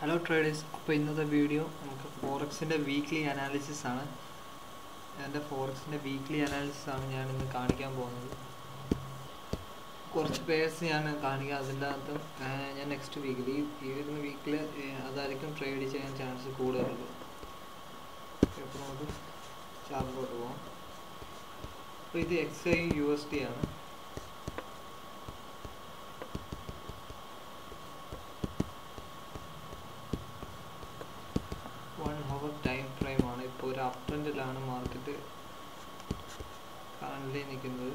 Hello traders അപ്പോൾ ഇന്നത്തെ video നമുക്ക് ഫോറക്സിന്റെ വീക്ക്ലി അനാലിസിസ് ആണ്. എന്റെ ഫോറക്സിന്റെ വീക്ക്ലി അനാലിസിസ് ആണ് ഞാൻ ഇന്ന് കാണിക്കാൻ പോകുന്നത്. കുറച്ച് പേഴ്സ് ഞാൻ കാണിക്കാം അതിന്റെ അകത്ത് ഞാൻ നെക്സ്റ്റ് വീക്കിൽ ഈ ഈ വരുന്ന വീക്കിൽ അതായിരിക്കും ട്രേഡ് ചെയ്യാൻ ചാൻസ് കൂടുതലുള്ളത്. അപ്പോൾ നമുക്ക് ചാർട്ടിലോട്ട് അപ്പോൾ ഇത് X I U S T ആണ് വൺ ഹവർ ടൈം ഫ്രെയിം ആണ് ഇപ്പോൾ ഒരു അപ് ട്രെൻഡിലാണ് മാർക്കറ്റ് കറന്റ് നിൽക്കുന്നത്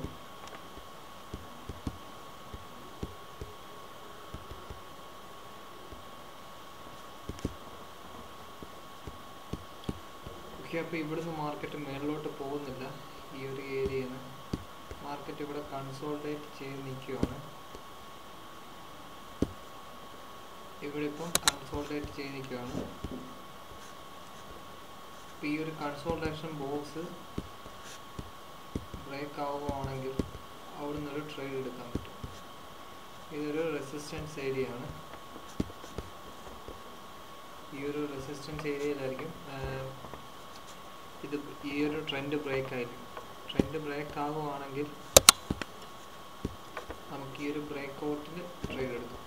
ഓക്കെ അപ്പോൾ ഇവിടുന്ന് മാർക്കറ്റ് മേളിലോട്ട് പോകുന്നില്ല. ഈ ഒരു ഏരിയയിൽ നിന്ന് മാർക്കറ്റ് ഇവിടെ കൺസോൾട്ടേറ്റ് ചെയ്ത് നിൽക്കുകയാണ് ഇവിടെ ഇപ്പം കൺസോൾട്ടേറ്റ് ചെയ്ത് നിൽക്കുകയാണ് ഈ ഒരു കൺസോൾട്ടേഷൻ ബോക്സ് ബ്രേക്ക് ആവുകയാണെങ്കിൽ അവിടെ നിന്നൊരു ട്രേഡ് എടുക്കാൻ പറ്റും. ഇതൊരു റെസിസ്റ്റൻസ് ഏരിയ ആണ്. ഈ ഒരു റെസിസ്റ്റൻസ് ഏരിയയിലായിരിക്കും ഇത് ഈ ഒരു ട്രെൻഡ് ബ്രേക്ക് ആയിരിക്കും. ട്രെൻഡ് ബ്രേക്ക് ആവുകയാണെങ്കിൽ നമുക്ക് ഈ ഒരു ബ്രേക്ക് ഔട്ടിന് ട്രേഡ് എടുക്കാം.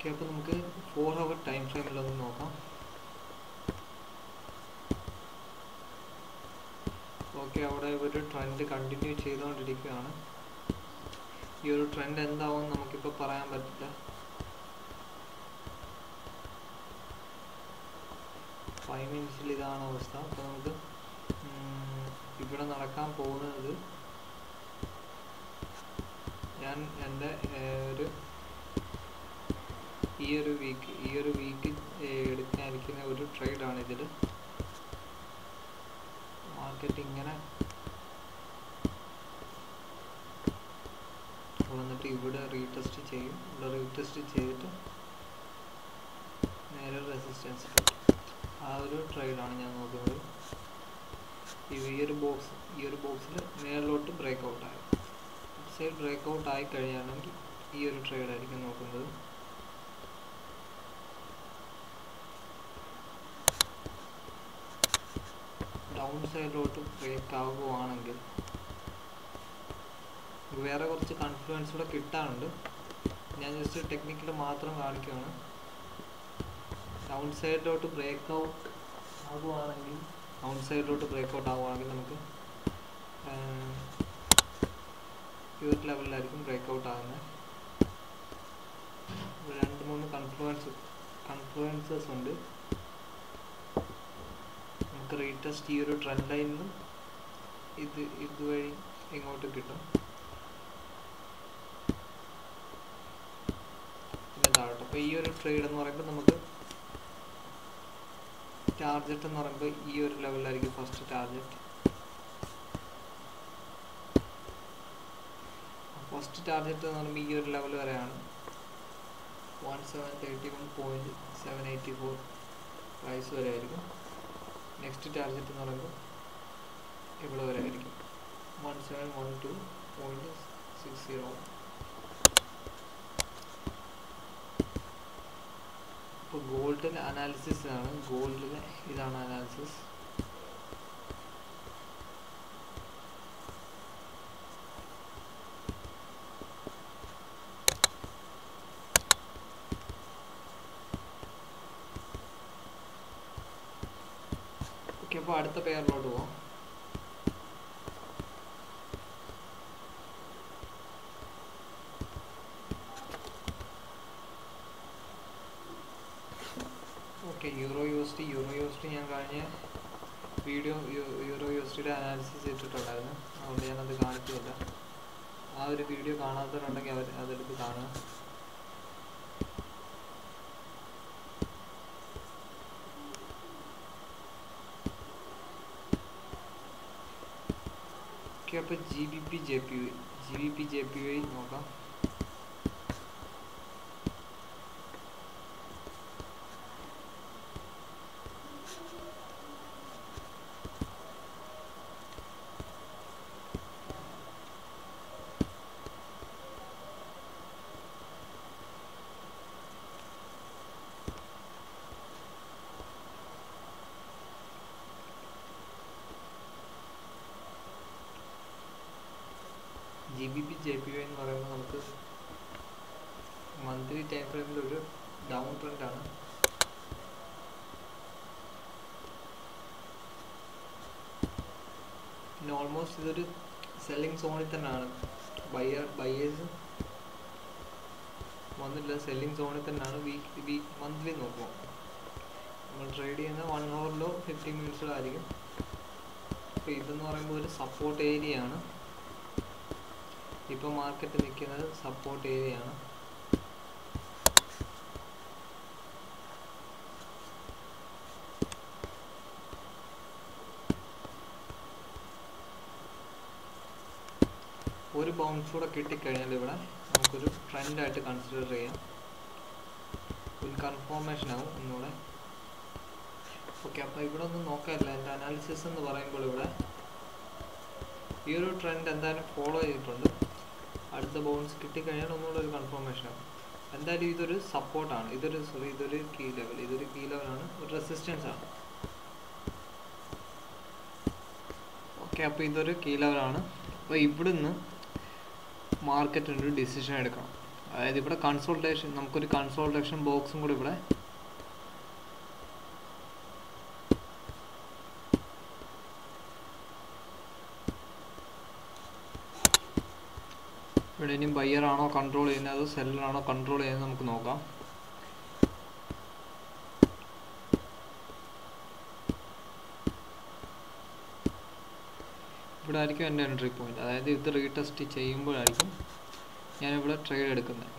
ഓക്കെ അപ്പോൾ നമുക്ക് ഫോർ ഹവർ ടൈം ഫ്രെയിമിലൊന്ന് നോക്കാം. ഓക്കെ അവിടെ ഒരു ട്രെൻഡ് കണ്ടിന്യൂ ചെയ്തുകൊണ്ടിരിക്കുകയാണ്. ഈ ഒരു ട്രെൻഡ് എന്താവും നമുക്കിപ്പോൾ പറയാൻ പറ്റില്ല. ഫൈവ് മിനിറ്റ്സിൽ ഇതാണ് അവസ്ഥ. അപ്പോൾ നമുക്ക് ഇവിടെ നടക്കാൻ പോകുന്നത് ഞാൻ എന്റെ ഒരു ഈ ഒരു വീക്ക് ഈ ഒരു വീക്ക് എടുക്കാനിരിക്കുന്ന ഒരു ട്രേഡാണ് ഇതിൽ മാർക്കറ്റ് ഇങ്ങനെ വന്നിട്ട് ഇവിടെ റീടെസ്റ്റ് ചെയ്യും. ഇവിടെ റീടെസ്റ്റ് ചെയ്തിട്ട് നേരെ റെസിസ്റ്റൻസ് ആ ഒരു ട്രേഡാണ് ഞാൻ നോക്കുന്നത്. ഈ ഒരു ബോക്സ് ഈ ഒരു ബോക്സിൽ മേളിലോട്ട് ബ്രേക്ക് ഔട്ട് ആയി. സൈഡ് ബ്രേക്ക് ഔട്ട് ആയി കഴിയുകയാണെങ്കിൽ ഈ ഒരു ട്രേഡ് ആയിരിക്കും നോക്കുന്നത്. ഡൗൺ സൈഡിലോട്ട് ബ്രേക്ക് ആവുകയാണെങ്കിൽ വേറെ കുറച്ച് കൺഫ്ലുവൻസ് കൂടെ കിട്ടാനുണ്ട്. ഞാൻ ജസ്റ്റ് ടെക്നിക്കൽ മാത്രം കാണിക്കുകയാണ്. ഡൗൺ സൈഡിലോട്ട് ബ്രേക്ക് ഔട്ട് ആകുവാണെങ്കിൽ ഡൗൺ സൈഡിലോട്ട് ബ്രേക്ക് ഔട്ട് ആവുകയാണെങ്കിൽ നമുക്ക് ഈ ലെവലിലായിരിക്കും ബ്രേക്ക് ഔട്ട് ആകുന്നത് രണ്ട് മൂന്ന് കൺഫ്ലുവൻസ് കൺഫ്ലുവൻസസ് ഉണ്ട്. റീടെസ്റ്റ് ഈ ഒരു ട്രെൻഡ് ലൈനിൽ ഇത് ഇതുവഴി ഇങ്ങോട്ട് കിട്ടും. പിന്നെ താഴോട്ട് അപ്പോൾ ഈ ഒരു ട്രേഡ് എന്ന് പറയുമ്പോൾ നമുക്ക് ടാർജറ്റ് എന്ന് പറയുമ്പോൾ ഈ ഒരു ലെവലിലായിരിക്കും ഫസ്റ്റ് ടാർജറ്റ് ഫസ്റ്റ് ടാർജറ്റ് എന്ന് പറയുമ്പോൾ ഈ ഒരു ലെവൽ വരെയാണ്. One seven thirty one point seven eighty four price വരെ ആയിരിക്കും. നെക്സ്റ്റ് ടാർഗറ്റ് എന്ന് പറയുമ്പോൾ ഇവിടെ വരെ ആയിരിക്കും. One seven one two point six zero ഇപ്പോൾ ഗോൾഡിൽ അനാലിസിസ് ആണ്. ഗോൾഡിൽ ഇതാണ് അനാലിസിസ് ഓക്കെ അപ്പോൾ അടുത്ത പേരിലോട്ട് പോവാം. Okay euro U S T euro U S T ഞാൻ കഴിഞ്ഞ വീഡിയോ യൂറോ യു എസ് ടിയുടെ അനാലിസിസ് ചെയ്തിട്ടുണ്ടായിരുന്നു. അതുകൊണ്ട് ഞാനത് കാണിക്കുന്നില്ല ആ ഒരു വീഡിയോ കാണാത്തവരുണ്ടെങ്കിൽ അവർ അതെടുത്ത് കാണുക. ഓക്കെ അപ്പോൾ G B P J P Y G B P J P G B P J P Y എന്ന് പറയുമ്പോൾ നമുക്ക് മന്ത്ലി ടൈം ഫ്രെയിമിൽ ഒരു ഡൗൺ ട്രെൻഡ് ആണ്. പിന്നെ ഓൾമോസ്റ്റ് ഇതൊരു സെല്ലിംഗ് സോണിൽ തന്നെയാണ്. ബയ്യർ ബയ്യേഴ്സ് വന്നിട്ടില്ല സെല്ലിംഗ് സോണിൽ തന്നെയാണ് വീക്ക് വീക്ക് മന്ത്ലി നോക്കുക നമ്മൾ ട്രേഡ് ചെയ്യുന്ന വൺ ഹവറിലോ ഫിഫ്റ്റീൻ മിനിറ്റ്സിലോ ആയിരിക്കും. അപ്പോൾ ഇതെന്ന് പറയുമ്പോൾ ഒരു സപ്പോർട്ട് ഏരിയ ആണ്. ഇപ്പോൾ മാർക്കറ്റ് നിൽക്കുന്നത് സപ്പോർട്ട് ഏരിയ ആണ് ഒരു ബൗൺസ് കൂടെ കിട്ടിക്കഴിഞ്ഞാൽ ഇവിടെ നമുക്കൊരു ട്രെൻഡായിട്ട് കൺസിഡർ ചെയ്യാം. ഒരു കൺഫോർമേഷൻ ആവും ഒന്നുകൂടെ. ഓക്കെ അപ്പോൾ ഇവിടെ ഒന്നും നോക്കാനില്ല. എന്റെ അനാലിസിസ് എന്ന് പറയുമ്പോൾ ഇവിടെ ഈ ഒരു ട്രെൻഡ് എന്തായാലും ഫോളോ ചെയ്തിട്ടുണ്ട്. അടുത്ത ബൗൺസ് കിട്ടിക്കഴിഞ്ഞാൽ ഒന്നുകൂടെ ഒരു കൺഫർമേഷൻ ആണ്. എന്തായാലും ഇതൊരു സപ്പോർട്ടാണ് ഇതൊരു ഇതൊരു കീ ലെവൽ ഇതൊരു കീ ലെവലാണ് ഒരു റെസിസ്റ്റൻസ് ആണ്. ഓക്കെ അപ്പോൾ ഇതൊരു കീ ലെവലാണ് അപ്പോൾ ഇവിടുന്ന് മാർക്കറ്റിന് ഒരു ഡിസിഷൻ എടുക്കണം. അതായത് ഇവിടെ കൺസോൾട്ടേഷൻ നമുക്കൊരു കൺസോൾട്ടേഷൻ ബോക്സും കൂടി ഇവിടെ ഇവിടെ ഇനി ബയ്യർ ആണോ കൺട്രോൾ ചെയ്യുന്നത് അതോ സെല്ലർ ആണോ കൺട്രോൾ ചെയ്യുന്നത് നമുക്ക് നോക്കാം. ഇവിടെ ആയിരിക്കും എന്റെ എൻട്രി പോയിന്റ് അതായത് ഇത് റീടെസ്റ്റ് ചെയ്യുമ്പോഴായിരിക്കും ഞാനിവിടെ ട്രേഡ് എടുക്കുന്നത്.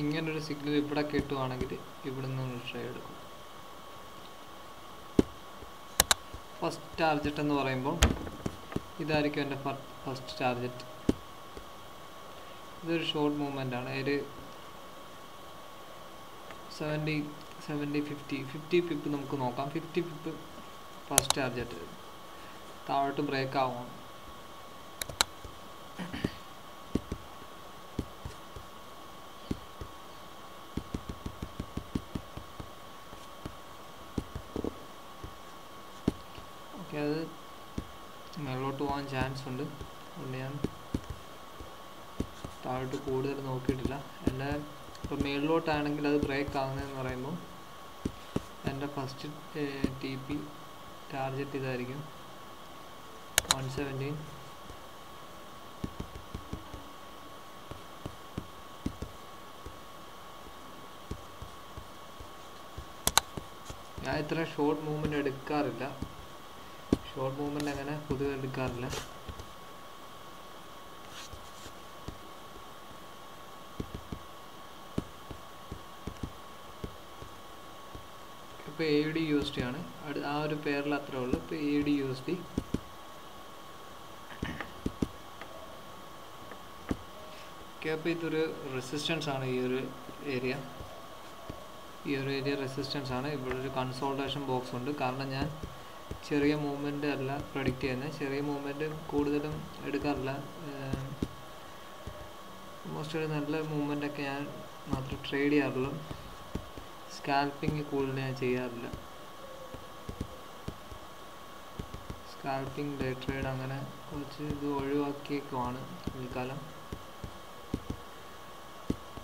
ഇങ്ങനൊരു സിഗ്നൽ ഇവിടെ കിട്ടുവാണെങ്കിൽ ഇവിടെ നിന്ന് ട്രേഡ് എടുക്കും. ഫസ്റ്റ് ടാർജറ്റ് എന്ന് പറയുമ്പോൾ ഇതായിരിക്കും എന്റെ ഫസ്റ്റ് ടാർജറ്റ് ഇതൊരു ഷോർട്ട് മൂവ്മെന്റ് ആണ്. ഒരു seventy seventy fifty fifty pip നമുക്ക് നോക്കാം. ഫിഫ്റ്റി പിപ്പ് ഫസ്റ്റ് ടാർജറ്റ് താഴോട്ട് ബ്രേക്ക് ആവും ഓക്കെ അത് മേളോട്ട് പോകാൻ ചാൻസ് ഉണ്ട്. അതുകൊണ്ട് ഞാൻ താഴോട്ട് കൂടുതൽ നോക്കിയിട്ടില്ല. എന്റെ ഇപ്പോൾ മേളിലോട്ടാണെങ്കിൽ അത് ബ്രേക്ക് ആകുന്നതെന്ന് പറയുമ്പോൾ എന്റെ ഫസ്റ്റ് ടി പി ടാർഗറ്റ് ഇതായിരിക്കും. വൺ സെവന്റീൻ ഞാൻ ഇത്ര ഷോർട്ട് മൂവ്മെന്റ് എടുക്കാറില്ല. ഷോർട്ട് മൂവ്മെന്റ് അങ്ങനെ പൊതുവെ എടുക്കാറില്ല. ഇപ്പോൾ A D U S T ആണ്. ആ ഒരു പേരിൽ അത്രേ ഉള്ളൂ. ഇപ്പോൾ A D U S T അപ്പോൾ ഇതൊരു റെസിസ്റ്റൻസ് ആണ് ഈ ഒരു ഏരിയ ഈ ഒരു ഏരിയ റെസിസ്റ്റൻസ് ആണ്. ഇവിടെ ഒരു കൺസോൾട്ടേഷൻ ബോക്സ് ഉണ്ട്. കാരണം ഞാൻ ചെറിയ മൂവ്മെന്റ് അല്ല പ്രൊഡിക്റ്റ് ചെയ്യുന്നത് ചെറിയ മൂവ്മെന്റ് കൂടുതലും എടുക്കാറില്ല. മോസ്റ്റ് ഒരു നല്ല മൂവ്മെന്റ് ഒക്കെ ഞാൻ മാത്രം ട്രേഡ് ചെയ്യാറുള്ളൂ സ്കാൽപ്പിംഗ് കൂടുതൽ ഞാൻ ചെയ്യാറില്ല. സ്കാൽപ്പിംഗ് ഡേ ട്രേഡ് അങ്ങനെ കുറച്ച് ഇത് ഒഴിവാക്കിയേക്കുമാണ് തൽക്കാലം.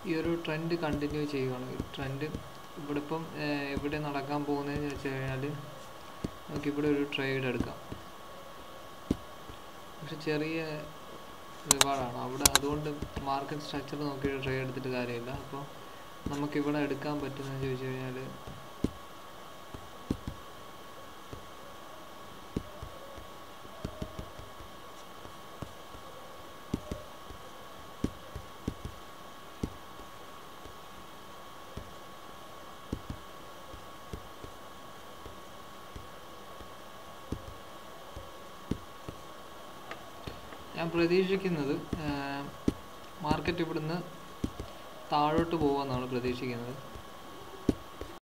ഈ ഒരു ട്രെൻഡ് കണ്ടിന്യൂ ചെയ്യുകയാണ് ട്രെൻഡ് ഇവിടെ ഇപ്പം എവിടെ നടക്കാൻ പോകുന്നതെന്ന് വെച്ച് കഴിഞ്ഞാൽ നമുക്കിവിടെ ഒരു ട്രേഡ് എടുക്കാം. പക്ഷെ ചെറിയ റിവാർഡാണ് അവിടെ അതുകൊണ്ട് മാർക്കറ്റ് സ്ട്രക്ചർ നോക്കി ട്രേഡ് എടുത്തിട്ട് കാര്യമില്ല. അപ്പോൾ നമുക്ക് ഇവിടെ എടുക്കാൻ പറ്റുന്നതെന്ന് ചോദിച്ചു കഴിഞ്ഞാൽ ഞാൻ പ്രതീക്ഷിക്കുന്നത് മാർക്കറ്റ് ഇവിടുന്ന് താഴോട്ട് പോകുമെന്നാണ് പ്രതീക്ഷിക്കുന്നത്.